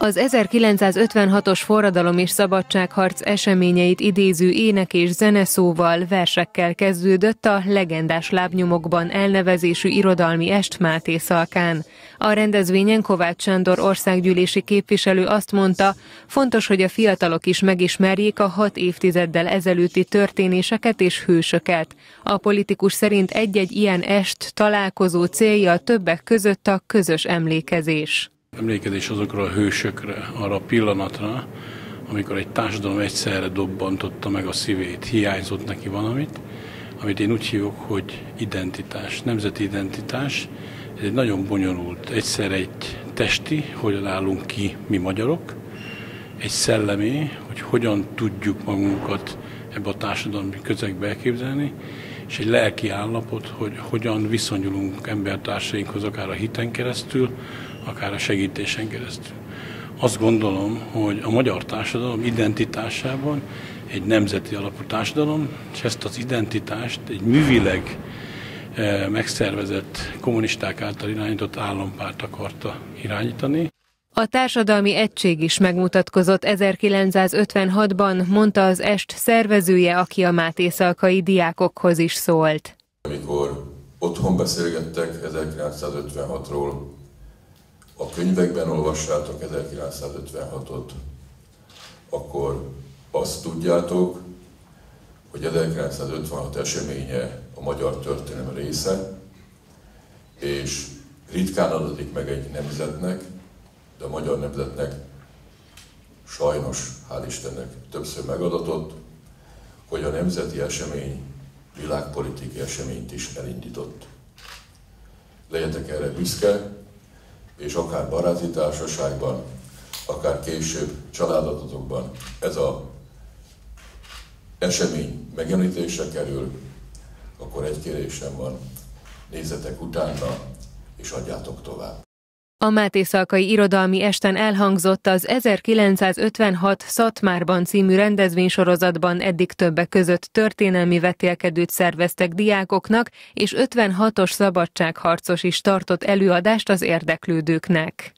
Az 1956-os forradalom és szabadságharc eseményeit idéző ének és zeneszóval, versekkel kezdődött a legendás lábnyomokban elnevezésű irodalmi est Máté Szalkán. A rendezvényen Kovács Sándor országgyűlési képviselő azt mondta, fontos, hogy a fiatalok is megismerjék a hat évtizeddel ezelőtti történéseket és hősöket. A politikus szerint egy-egy ilyen est találkozó célja többek között a közös emlékezés. Emlékezés azokra a hősökre, arra a pillanatra, amikor egy társadalom egyszerre dobbantotta meg a szívét, hiányzott neki valamit, amit én úgy hívok, hogy identitás, nemzeti identitás. Ez egy nagyon bonyolult, egyszer egy testi, hogyan állunk ki mi magyarok, egy szellemi, hogy hogyan tudjuk magunkat ebbe a társadalmi közegbe elképzelni, és egy lelki állapot, hogy hogyan viszonyulunk embertársainkhoz, akár a hiten keresztül, akár a segítésen keresztül. Azt gondolom, hogy a magyar társadalom identitásában egy nemzeti alapú társadalom, és ezt az identitást egy művileg eh, megszervezett kommunisták által irányított állampárt akarta irányítani. A társadalmi egység is megmutatkozott 1956-ban, mondta az est szervezője, aki a Máté Szalkai diákokhoz is szólt. Amikor otthon beszélgettek 1956-ról, a könyvekben olvassátok 1956-ot, akkor azt tudjátok, hogy 1956 eseménye a magyar történelem része, és ritkán adatik meg egy nemzetnek, de a magyar nemzetnek sajnos, hál' Istennek többször megadatott, hogy a nemzeti esemény világpolitikai eseményt is elindított. Legyetek erre büszke, és akár baráti társaságban, akár később családatokban ez a esemény megjelenítésre kerül, akkor egy kérésem van, nézzetek utána, és adjátok tovább. A Máté Szalkai Irodalmi Esten elhangzott az 1956 Szatmárban című rendezvénysorozatban eddig többek között történelmi vetélkedőt szerveztek diákoknak, és 56-os szabadságharcos is tartott előadást az érdeklődőknek.